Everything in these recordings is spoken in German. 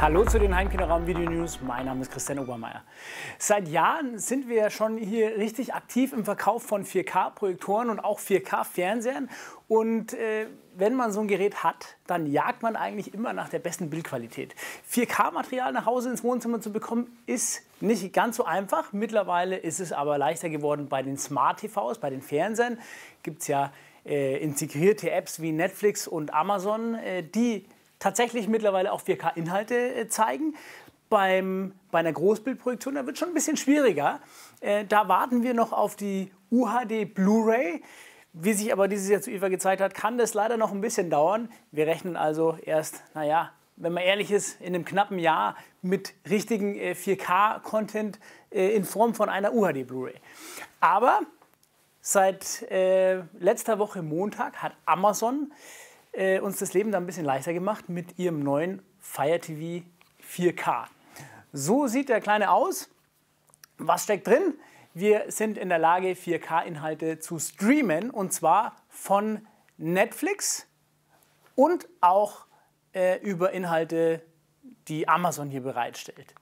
Hallo zu den Heimkinderraum Video News. Mein Name ist Christian Obermeier. Seit Jahren sind wir ja schon hier richtig aktiv im Verkauf von 4K-Projektoren und auch 4K-Fernsehern. Und äh, wenn man so ein Gerät hat, dann jagt man eigentlich immer nach der besten Bildqualität. 4K-Material nach Hause ins Wohnzimmer zu bekommen, ist nicht ganz so einfach. Mittlerweile ist es aber leichter geworden bei den Smart TVs, bei den Fernsehern. Gibt es ja äh, integrierte Apps wie Netflix und Amazon, äh, die tatsächlich mittlerweile auch 4K-Inhalte äh, zeigen. Beim, bei einer Großbildprojektion, da wird schon ein bisschen schwieriger. Äh, da warten wir noch auf die UHD Blu-ray. Wie sich aber dieses Jahr zu IFA gezeigt hat, kann das leider noch ein bisschen dauern. Wir rechnen also erst, naja, wenn man ehrlich ist, in einem knappen Jahr mit richtigen äh, 4K-Content äh, in Form von einer UHD Blu-ray. Aber seit äh, letzter Woche Montag hat Amazon äh, uns das Leben da ein bisschen leichter gemacht mit ihrem neuen Fire TV 4K. So sieht der Kleine aus. Was steckt drin? Wir sind in der Lage, 4K-Inhalte zu streamen und zwar von Netflix und auch äh, über Inhalte, die Amazon hier bereitstellt.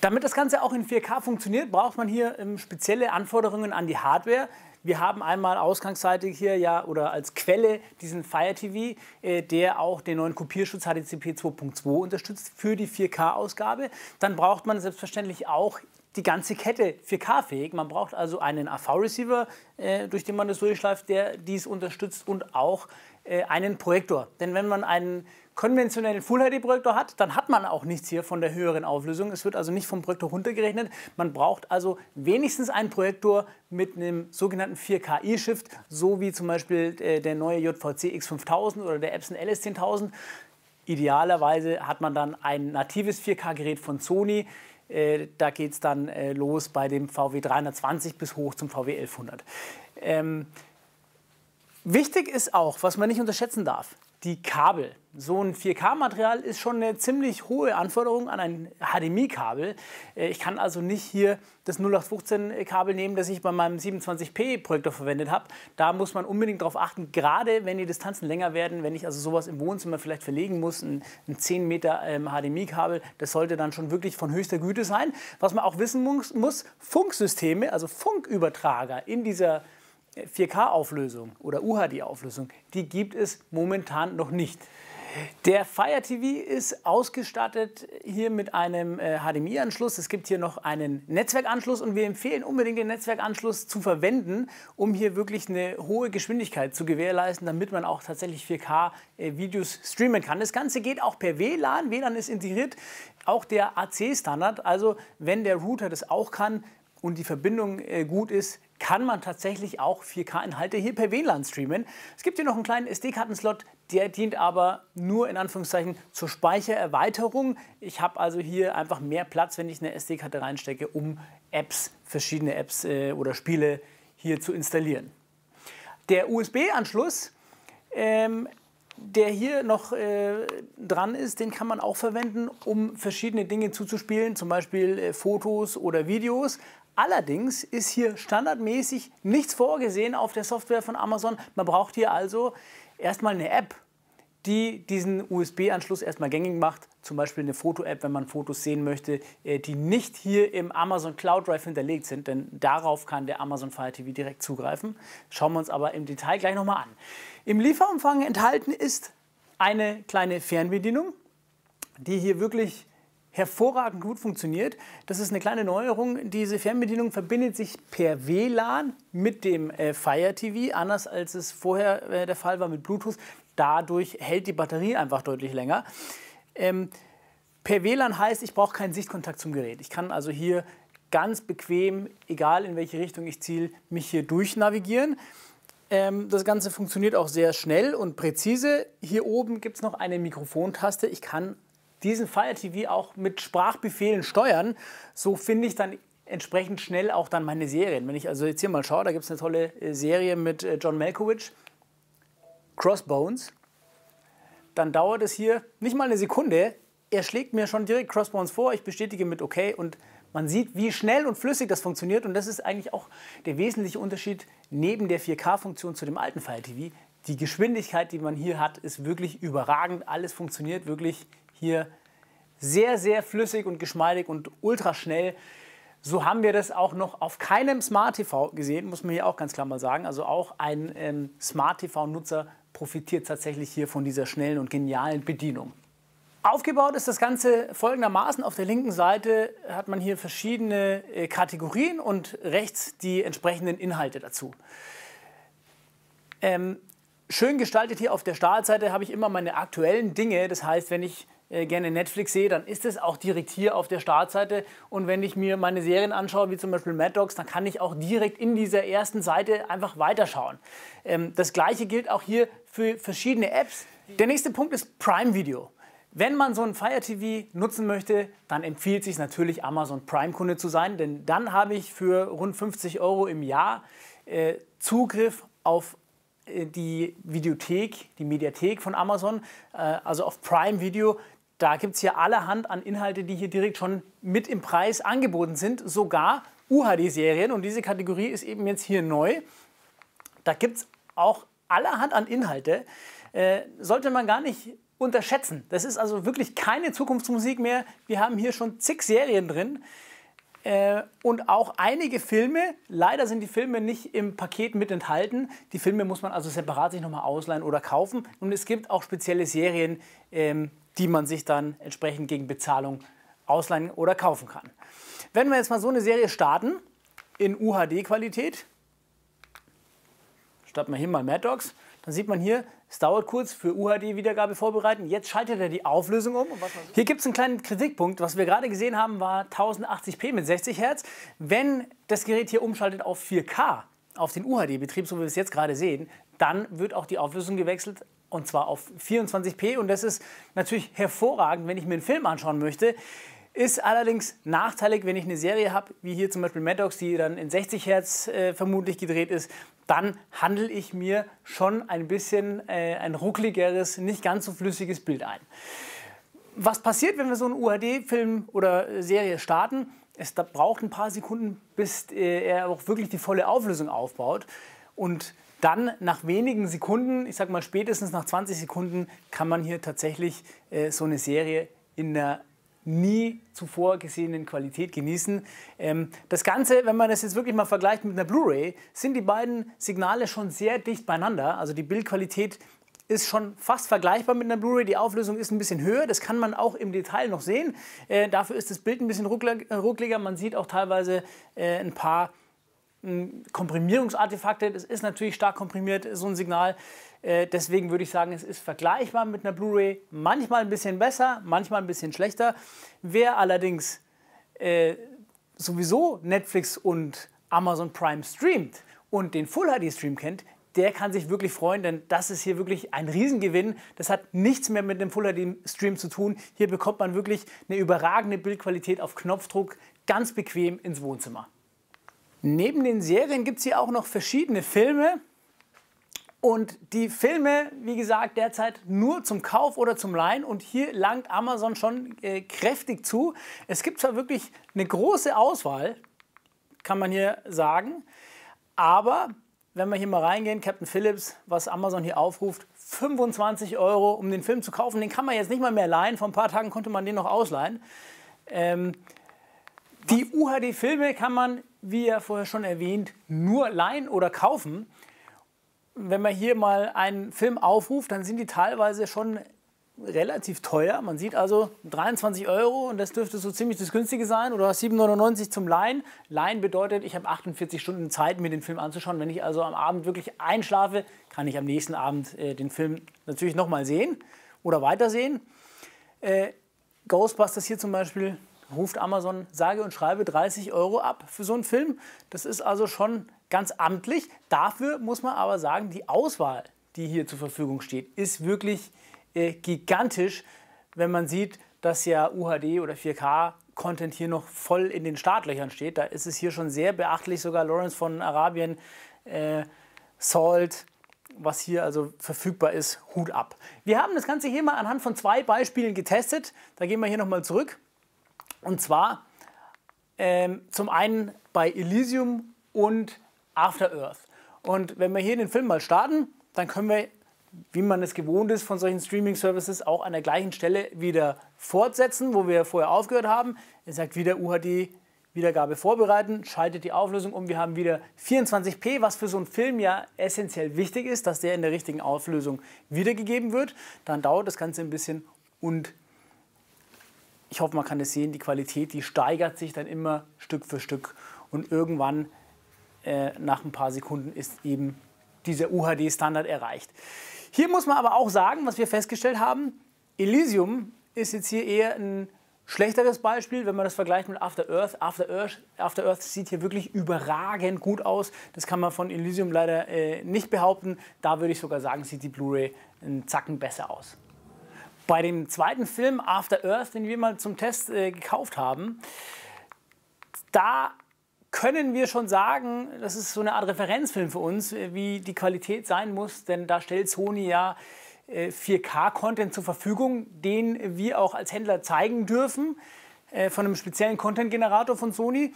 Damit das Ganze auch in 4K funktioniert, braucht man hier ähm, spezielle Anforderungen an die Hardware. Wir haben einmal ausgangsseitig hier ja oder als Quelle diesen Fire TV, äh, der auch den neuen Kopierschutz HDCP 2.2 unterstützt für die 4K-Ausgabe. Dann braucht man selbstverständlich auch die ganze Kette 4K-fähig. Man braucht also einen AV-Receiver, äh, durch den man das durchschleift, der dies unterstützt und auch äh, einen Projektor. Denn wenn man einen konventionellen Full-HD-Projektor hat, dann hat man auch nichts hier von der höheren Auflösung. Es wird also nicht vom Projektor runtergerechnet. Man braucht also wenigstens einen Projektor mit einem sogenannten 4K E-Shift, so wie zum Beispiel äh, der neue JVC X5000 oder der Epson LS10000. Idealerweise hat man dann ein natives 4K-Gerät von Sony. Äh, da geht es dann äh, los bei dem VW 320 bis hoch zum VW 1100. Ähm, wichtig ist auch, was man nicht unterschätzen darf, die Kabel. So ein 4K-Material ist schon eine ziemlich hohe Anforderung an ein HDMI-Kabel. Äh, ich kann also nicht hier das 0815-Kabel nehmen, das ich bei meinem 27p-Projektor verwendet habe. Da muss man unbedingt darauf achten, gerade wenn die Distanzen länger werden, wenn ich also sowas im Wohnzimmer vielleicht verlegen muss, ein, ein 10 Meter ähm, HDMI-Kabel, das sollte dann schon wirklich von höchster Güte sein. Was man auch wissen muss, muss Funksysteme, also Funkübertrager in dieser 4K-Auflösung oder UHD-Auflösung, die gibt es momentan noch nicht. Der Fire TV ist ausgestattet hier mit einem äh, HDMI-Anschluss. Es gibt hier noch einen Netzwerkanschluss und wir empfehlen unbedingt den Netzwerkanschluss zu verwenden, um hier wirklich eine hohe Geschwindigkeit zu gewährleisten, damit man auch tatsächlich 4K-Videos äh, streamen kann. Das Ganze geht auch per WLAN. WLAN ist integriert, auch der AC-Standard. Also wenn der Router das auch kann, und die Verbindung äh, gut ist, kann man tatsächlich auch 4K-Inhalte hier per WLAN streamen. Es gibt hier noch einen kleinen SD-Kartenslot, der dient aber nur in Anführungszeichen zur Speichererweiterung. Ich habe also hier einfach mehr Platz, wenn ich eine SD-Karte reinstecke, um Apps, verschiedene Apps äh, oder Spiele hier zu installieren. Der USB-Anschluss ähm, der hier noch äh, dran ist, den kann man auch verwenden, um verschiedene Dinge zuzuspielen, zum Beispiel äh, Fotos oder Videos. Allerdings ist hier standardmäßig nichts vorgesehen auf der Software von Amazon. Man braucht hier also erstmal eine App, die diesen USB-Anschluss erstmal gängig macht. Zum Beispiel eine Foto-App, wenn man Fotos sehen möchte, äh, die nicht hier im Amazon Cloud Drive hinterlegt sind, denn darauf kann der Amazon Fire TV direkt zugreifen. Schauen wir uns aber im Detail gleich nochmal an. Im Lieferumfang enthalten ist eine kleine Fernbedienung, die hier wirklich hervorragend gut funktioniert. Das ist eine kleine Neuerung. Diese Fernbedienung verbindet sich per WLAN mit dem äh, Fire TV, anders als es vorher äh, der Fall war mit Bluetooth. Dadurch hält die Batterie einfach deutlich länger. Ähm, per WLAN heißt, ich brauche keinen Sichtkontakt zum Gerät. Ich kann also hier ganz bequem, egal in welche Richtung ich ziele, mich hier durchnavigieren. Ähm, das Ganze funktioniert auch sehr schnell und präzise. Hier oben gibt es noch eine Mikrofontaste. Ich kann diesen Fire TV auch mit Sprachbefehlen steuern. So finde ich dann entsprechend schnell auch dann meine Serien. Wenn ich also jetzt hier mal schaue, da gibt es eine tolle äh, Serie mit äh, John Malkovich, Crossbones. Dann dauert es hier nicht mal eine Sekunde. Er schlägt mir schon direkt Crossbones vor. Ich bestätige mit OK und man sieht, wie schnell und flüssig das funktioniert. Und das ist eigentlich auch der wesentliche Unterschied neben der 4K-Funktion zu dem alten Fire TV. Die Geschwindigkeit, die man hier hat, ist wirklich überragend. Alles funktioniert wirklich hier sehr, sehr flüssig und geschmeidig und ultra schnell. So haben wir das auch noch auf keinem Smart TV gesehen, muss man hier auch ganz klar mal sagen. Also auch ein ähm, Smart TV-Nutzer profitiert tatsächlich hier von dieser schnellen und genialen Bedienung. Aufgebaut ist das Ganze folgendermaßen. Auf der linken Seite hat man hier verschiedene äh, Kategorien und rechts die entsprechenden Inhalte dazu. Ähm, schön gestaltet hier auf der Startseite habe ich immer meine aktuellen Dinge. Das heißt, wenn ich äh, gerne Netflix sehe, dann ist es auch direkt hier auf der Startseite. Und wenn ich mir meine Serien anschaue, wie zum Beispiel Mad Dogs, dann kann ich auch direkt in dieser ersten Seite einfach weiterschauen. Ähm, das gleiche gilt auch hier für verschiedene Apps. Der nächste Punkt ist Prime Video. Wenn man so ein Fire TV nutzen möchte, dann empfiehlt sich natürlich Amazon Prime-Kunde zu sein, denn dann habe ich für rund 50 Euro im Jahr äh, Zugriff auf die Videothek, die Mediathek von Amazon, äh, also auf Prime Video. Da gibt es ja allerhand an Inhalte, die hier direkt schon mit im Preis angeboten sind, sogar UHD-Serien. Und diese Kategorie ist eben jetzt hier neu. Da gibt es auch allerhand an Inhalte. Äh, sollte man gar nicht unterschätzen. Das ist also wirklich keine Zukunftsmusik mehr. Wir haben hier schon zig Serien drin äh, und auch einige Filme. Leider sind die Filme nicht im Paket mit enthalten. Die Filme muss man also separat sich nochmal ausleihen oder kaufen. Und es gibt auch spezielle Serien, ähm, die man sich dann entsprechend gegen Bezahlung ausleihen oder kaufen kann. Wenn wir jetzt mal so eine Serie starten in UHD-Qualität, starten wir hier mal Mad Dogs, dann sieht man hier, es dauert kurz für UHD-Wiedergabe vorbereiten. Jetzt schaltet er die Auflösung um. Hier gibt es einen kleinen Kritikpunkt. Was wir gerade gesehen haben, war 1080p mit 60 Hertz. Wenn das Gerät hier umschaltet auf 4K, auf den UHD-Betrieb, so wie wir es jetzt gerade sehen, dann wird auch die Auflösung gewechselt und zwar auf 24p. Und das ist natürlich hervorragend, wenn ich mir einen Film anschauen möchte. Ist allerdings nachteilig, wenn ich eine Serie habe, wie hier zum Beispiel Mad Dogs, die dann in 60 Hertz äh, vermutlich gedreht ist, dann handle ich mir schon ein bisschen äh, ein ruckligeres, nicht ganz so flüssiges Bild ein. Was passiert, wenn wir so einen UHD-Film oder Serie starten? Es braucht ein paar Sekunden, bis äh, er auch wirklich die volle Auflösung aufbaut. Und dann nach wenigen Sekunden, ich sag mal spätestens nach 20 Sekunden, kann man hier tatsächlich äh, so eine Serie in der nie zuvor gesehenen Qualität genießen. Ähm, das Ganze, wenn man das jetzt wirklich mal vergleicht mit einer Blu-ray, sind die beiden Signale schon sehr dicht beieinander. Also die Bildqualität ist schon fast vergleichbar mit einer Blu-ray. Die Auflösung ist ein bisschen höher, das kann man auch im Detail noch sehen. Äh, dafür ist das Bild ein bisschen ruckliger. Man sieht auch teilweise äh, ein paar Komprimierungsartefakte. Das ist natürlich stark komprimiert, so ein Signal. Äh, deswegen würde ich sagen, es ist vergleichbar mit einer Blu-ray. Manchmal ein bisschen besser, manchmal ein bisschen schlechter. Wer allerdings äh, sowieso Netflix und Amazon Prime streamt und den Full HD Stream kennt, der kann sich wirklich freuen, denn das ist hier wirklich ein Riesengewinn. Das hat nichts mehr mit dem Full HD Stream zu tun. Hier bekommt man wirklich eine überragende Bildqualität auf Knopfdruck ganz bequem ins Wohnzimmer. Neben den Serien gibt es hier auch noch verschiedene Filme. Und die Filme, wie gesagt, derzeit nur zum Kauf oder zum Leihen. Und hier langt Amazon schon äh, kräftig zu. Es gibt zwar wirklich eine große Auswahl, kann man hier sagen. Aber wenn wir hier mal reingehen, Captain Phillips, was Amazon hier aufruft, 25 Euro, um den Film zu kaufen. Den kann man jetzt nicht mal mehr leihen. Vor ein paar Tagen konnte man den noch ausleihen. Ähm, die UHD-Filme kann man, wie ja vorher schon erwähnt, nur leihen oder kaufen. Wenn man hier mal einen Film aufruft, dann sind die teilweise schon relativ teuer. Man sieht also 23 Euro und das dürfte so ziemlich das günstige sein oder 7,99 zum Leihen. Leihen bedeutet, ich habe 48 Stunden Zeit, mir den Film anzuschauen. Wenn ich also am Abend wirklich einschlafe, kann ich am nächsten Abend äh, den Film natürlich nochmal sehen oder weitersehen. Äh, Ghostbusters hier zum Beispiel ruft Amazon sage und schreibe 30 Euro ab für so einen Film. Das ist also schon ganz amtlich. Dafür muss man aber sagen, die Auswahl, die hier zur Verfügung steht, ist wirklich äh, gigantisch, wenn man sieht, dass ja UHD oder 4K Content hier noch voll in den Startlöchern steht. Da ist es hier schon sehr beachtlich, sogar Lawrence von Arabien, äh, Salt, was hier also verfügbar ist, Hut ab. Wir haben das Ganze hier mal anhand von zwei Beispielen getestet. Da gehen wir hier nochmal zurück. Und zwar ähm, zum einen bei Elysium und After Earth. Und wenn wir hier den Film mal starten, dann können wir wie man es gewohnt ist von solchen Streaming-Services, auch an der gleichen Stelle wieder fortsetzen, wo wir vorher aufgehört haben. Er sagt wieder UHD Wiedergabe vorbereiten, schaltet die Auflösung um. Wir haben wieder 24p, was für so einen Film ja essentiell wichtig ist, dass der in der richtigen Auflösung wiedergegeben wird. Dann dauert das Ganze ein bisschen und ich hoffe, man kann es sehen, die Qualität, die steigert sich dann immer Stück für Stück und irgendwann äh, nach ein paar Sekunden ist eben dieser UHD-Standard erreicht. Hier muss man aber auch sagen, was wir festgestellt haben, Elysium ist jetzt hier eher ein Schlechteres Beispiel, wenn man das vergleicht mit After Earth. After Earth, After Earth sieht hier wirklich überragend gut aus. Das kann man von Elysium leider äh, nicht behaupten. Da würde ich sogar sagen, sieht die Blu-ray einen Zacken besser aus. Bei dem zweiten Film After Earth, den wir mal zum Test äh, gekauft haben, da können wir schon sagen, das ist so eine Art Referenzfilm für uns, äh, wie die Qualität sein muss, denn da stellt Sony ja 4K-Content äh, zur Verfügung, den wir auch als Händler zeigen dürfen, äh, von einem speziellen Content-Generator von Sony.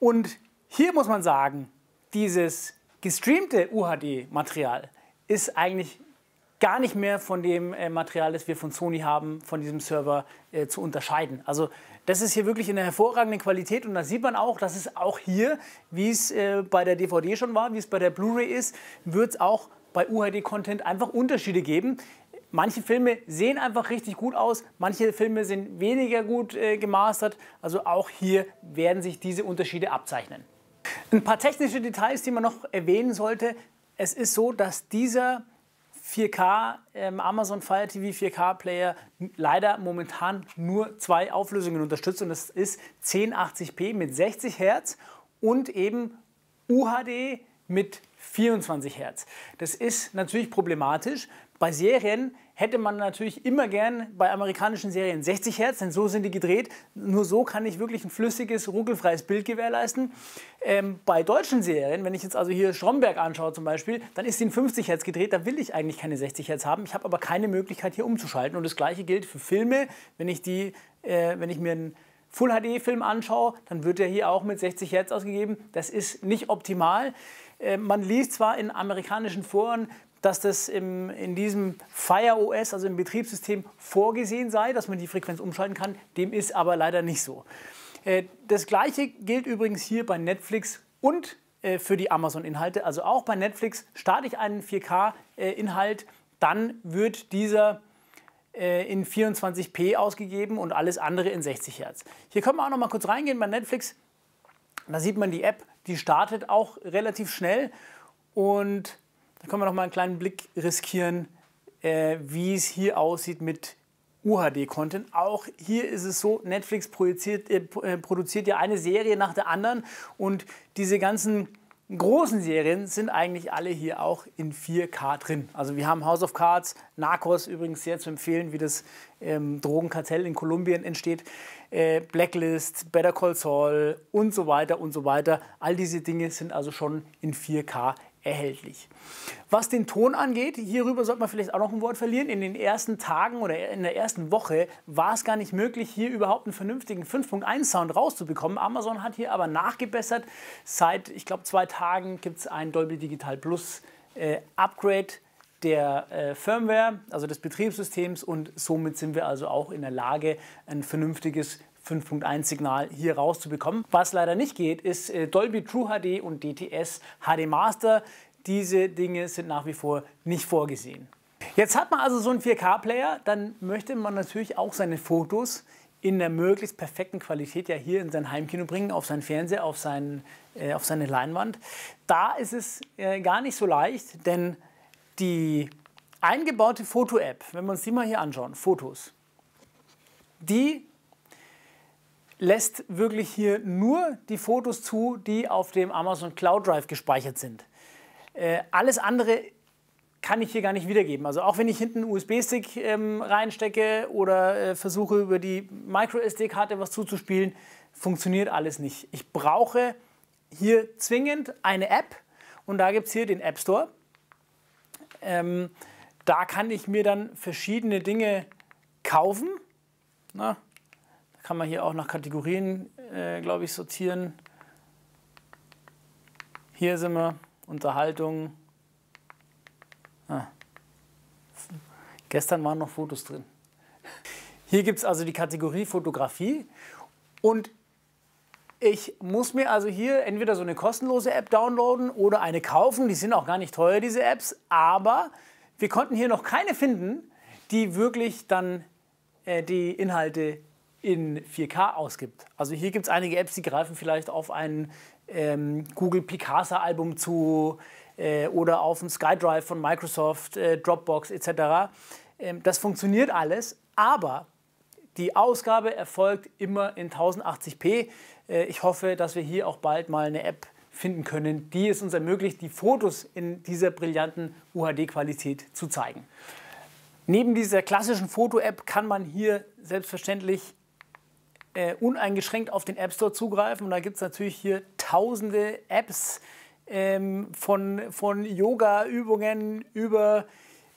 Und hier muss man sagen, dieses gestreamte UHD-Material ist eigentlich gar nicht mehr von dem äh, Material, das wir von Sony haben, von diesem Server äh, zu unterscheiden. Also das ist hier wirklich in einer hervorragenden Qualität und da sieht man auch, dass es auch hier, wie es äh, bei der DVD schon war, wie es bei der Blu-ray ist, wird es auch bei UHD-Content einfach Unterschiede geben. Manche Filme sehen einfach richtig gut aus, manche Filme sind weniger gut äh, gemastert. Also auch hier werden sich diese Unterschiede abzeichnen. Ein paar technische Details, die man noch erwähnen sollte. Es ist so, dass dieser 4K ähm, Amazon Fire TV 4K Player leider momentan nur zwei Auflösungen unterstützt und das ist 1080p mit 60 Hertz und eben UHD mit 24 Hertz. Das ist natürlich problematisch. Bei Serien hätte man natürlich immer gern bei amerikanischen Serien 60 Hertz, denn so sind die gedreht. Nur so kann ich wirklich ein flüssiges, ruckelfreies Bild gewährleisten. Ähm, bei deutschen Serien, wenn ich jetzt also hier Stromberg anschaue zum Beispiel, dann ist die in 50 Hertz gedreht. Da will ich eigentlich keine 60 Hertz haben. Ich habe aber keine Möglichkeit hier umzuschalten. Und das gleiche gilt für Filme. Wenn ich, die, äh, wenn ich mir einen Full HD-Film anschaue, dann wird er hier auch mit 60 Hertz ausgegeben. Das ist nicht optimal. Äh, man liest zwar in amerikanischen Foren, dass das im, in diesem Fire OS, also im Betriebssystem, vorgesehen sei, dass man die Frequenz umschalten kann. Dem ist aber leider nicht so. Äh, das gleiche gilt übrigens hier bei Netflix und äh, für die Amazon-Inhalte. Also auch bei Netflix starte ich einen 4K-Inhalt, dann wird dieser in 24p ausgegeben und alles andere in 60 Hertz. Hier können wir auch noch mal kurz reingehen bei Netflix. Da sieht man die App die startet auch relativ schnell und da können wir noch mal einen kleinen Blick riskieren, äh, wie es hier aussieht mit UHD-Content. Auch hier ist es so, Netflix produziert, äh, äh, produziert ja eine Serie nach der anderen und diese ganzen großen Serien sind eigentlich alle hier auch in 4K drin. Also wir haben House of Cards, Narcos übrigens sehr zu empfehlen, wie das ähm, Drogenkartell in Kolumbien entsteht, äh, Blacklist, Better Call Saul und so weiter und so weiter. All diese Dinge sind also schon in 4K erhältlich. Was den Ton angeht, hierüber sollte man vielleicht auch noch ein Wort verlieren. In den ersten Tagen oder in der ersten Woche war es gar nicht möglich, hier überhaupt einen vernünftigen 5.1 Sound rauszubekommen. Amazon hat hier aber nachgebessert. Seit, ich glaube, zwei Tagen gibt es ein Dolby Digital Plus äh, Upgrade der äh, Firmware, also des Betriebssystems und somit sind wir also auch in der Lage, ein vernünftiges 5.1 Signal hier rauszubekommen. Was leider nicht geht, ist äh, Dolby True HD und DTS HD Master. Diese Dinge sind nach wie vor nicht vorgesehen. Jetzt hat man also so einen 4K-Player, dann möchte man natürlich auch seine Fotos in der möglichst perfekten Qualität ja hier in sein Heimkino bringen, auf seinen Fernseher, auf, seinen, äh, auf seine Leinwand. Da ist es äh, gar nicht so leicht, denn die eingebaute Foto-App, wenn wir uns die mal hier anschauen, Fotos, die lässt wirklich hier nur die Fotos zu, die auf dem Amazon Cloud Drive gespeichert sind. Äh, alles andere kann ich hier gar nicht wiedergeben. Also auch wenn ich hinten einen USB-Stick ähm, reinstecke oder äh, versuche über die MicroSD-Karte was zuzuspielen, funktioniert alles nicht. Ich brauche hier zwingend eine App und da gibt es hier den App Store. Ähm, da kann ich mir dann verschiedene Dinge kaufen. Na, kann man hier auch nach Kategorien, äh, glaube ich, sortieren. Hier sind wir, Unterhaltung. Ah. Gestern waren noch Fotos drin. Hier gibt es also die Kategorie Fotografie und ich muss mir also hier entweder so eine kostenlose App downloaden oder eine kaufen. Die sind auch gar nicht teuer, diese Apps. Aber wir konnten hier noch keine finden, die wirklich dann äh, die Inhalte in 4K ausgibt. Also hier gibt es einige Apps, die greifen vielleicht auf ein ähm, Google Picasa-Album zu äh, oder auf ein SkyDrive von Microsoft, äh, Dropbox etc. Ähm, das funktioniert alles, aber die Ausgabe erfolgt immer in 1080p. Äh, ich hoffe, dass wir hier auch bald mal eine App finden können, die es uns ermöglicht, die Fotos in dieser brillanten UHD-Qualität zu zeigen. Neben dieser klassischen Foto-App kann man hier selbstverständlich äh, uneingeschränkt auf den App Store zugreifen. Und da gibt es natürlich hier tausende Apps ähm, von, von Yoga-Übungen über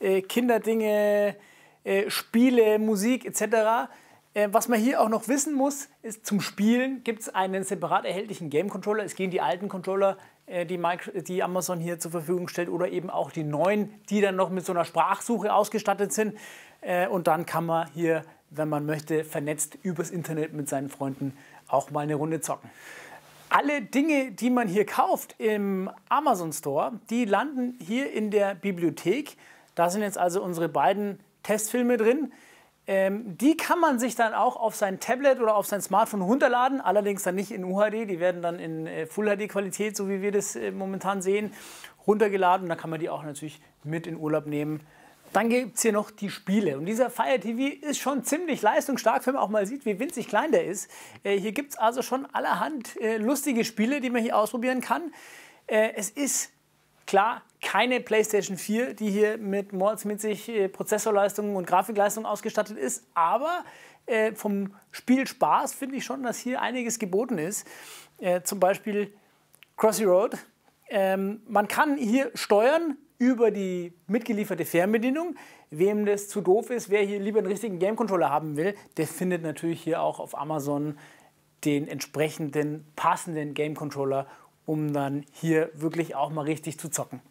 äh, Kinderdinge, äh, Spiele, Musik etc. Äh, was man hier auch noch wissen muss, ist, zum Spielen gibt es einen separat erhältlichen Game-Controller. Es gehen die alten Controller, äh, die, die, Amazon hier zur Verfügung stellt, oder eben auch die neuen, die dann noch mit so einer Sprachsuche ausgestattet sind. Äh, und dann kann man hier, wenn man möchte, vernetzt übers Internet mit seinen Freunden auch mal eine Runde zocken. Alle Dinge, die man hier kauft im Amazon Store, die landen hier in der Bibliothek. Da sind jetzt also unsere beiden Testfilme drin. Ähm, die kann man sich dann auch auf sein Tablet oder auf sein Smartphone runterladen, allerdings dann nicht in UHD, die werden dann in äh, Full HD Qualität, so wie wir das äh, momentan sehen, runtergeladen. Da kann man die auch natürlich mit in Urlaub nehmen. Dann gibt es hier noch die Spiele. Und dieser Fire TV ist schon ziemlich leistungsstark, wenn man auch mal sieht, wie winzig klein der ist. Äh, hier gibt es also schon allerhand äh, lustige Spiele, die man hier ausprobieren kann. Äh, es ist Klar, keine PlayStation 4, die hier mit mordsmitzig äh, Prozessorleistung und Grafikleistung ausgestattet ist, aber äh, vom Spielspaß finde ich schon, dass hier einiges geboten ist. Äh, zum Beispiel Crossy Road. Ähm, man kann hier steuern über die mitgelieferte Fernbedienung. Wem das zu doof ist, wer hier lieber einen richtigen Game Controller haben will, der findet natürlich hier auch auf Amazon den entsprechenden passenden Game Controller um dann hier wirklich auch mal richtig zu zocken.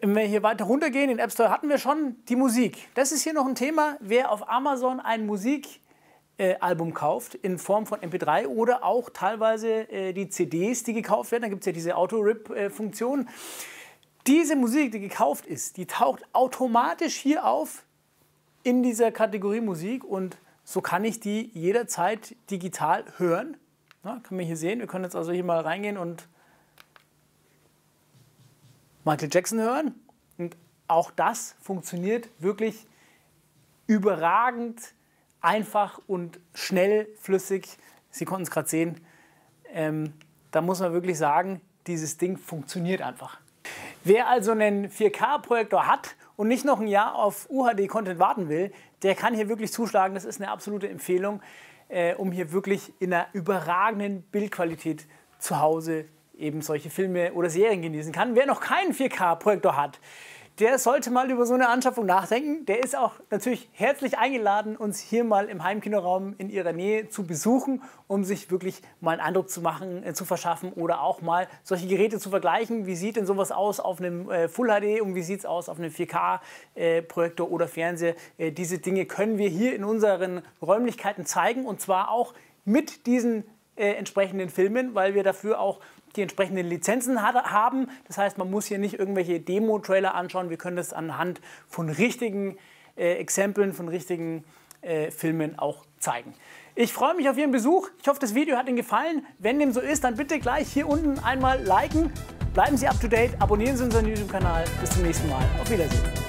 Wenn wir hier weiter runtergehen, in App Store hatten wir schon die Musik. Das ist hier noch ein Thema. Wer auf Amazon ein Musikalbum kauft in Form von MP3 oder auch teilweise äh, die CDs, die gekauft werden, da gibt es ja diese Auto-Rip-Funktion. Diese Musik, die gekauft ist, die taucht automatisch hier auf in dieser Kategorie Musik und so kann ich die jederzeit digital hören na, können wir hier sehen. Wir können jetzt also hier mal reingehen und Michael Jackson hören. Und auch das funktioniert wirklich überragend einfach und schnell, flüssig. Sie konnten es gerade sehen. Ähm, da muss man wirklich sagen, dieses Ding funktioniert einfach. Wer also einen 4K-Projektor hat und nicht noch ein Jahr auf UHD-Content warten will, der kann hier wirklich zuschlagen. Das ist eine absolute Empfehlung äh, um hier wirklich in einer überragenden Bildqualität zu Hause eben solche Filme oder Serien genießen kann. Wer noch keinen 4K-Projektor hat, der sollte mal über so eine Anschaffung nachdenken. Der ist auch natürlich herzlich eingeladen, uns hier mal im Heimkinoraum in Ihrer Nähe zu besuchen, um sich wirklich mal einen Eindruck zu machen, äh, zu verschaffen oder auch mal solche Geräte zu vergleichen. Wie sieht denn sowas aus auf einem äh, Full HD und wie sieht es aus auf einem 4K-Projektor äh, oder Fernseher? Äh, diese Dinge können wir hier in unseren Räumlichkeiten zeigen und zwar auch mit diesen äh, entsprechenden Filmen, weil wir dafür auch die entsprechenden Lizenzen hat, haben. Das heißt, man muss hier nicht irgendwelche Demo-Trailer anschauen. Wir können das anhand von richtigen äh, Exempeln, von richtigen äh, Filmen auch zeigen. Ich freue mich auf Ihren Besuch. Ich hoffe, das Video hat Ihnen gefallen. Wenn dem so ist, dann bitte gleich hier unten einmal liken. Bleiben Sie up to date, abonnieren Sie unseren YouTube-Kanal. Bis zum nächsten Mal. Auf Wiedersehen.